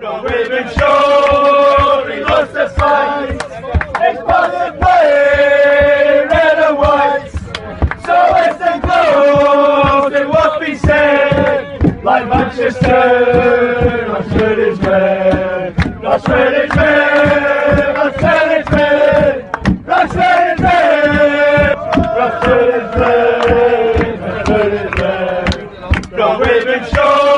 Got Wythenshawe, he lost the fight. It's Boston playing red and white. So it's the close, it won't be said. Like Manchester, not red is red. Not red is red. Not red is red. Not red is red. Not red is red. Not red is red. Got Wythenshawe,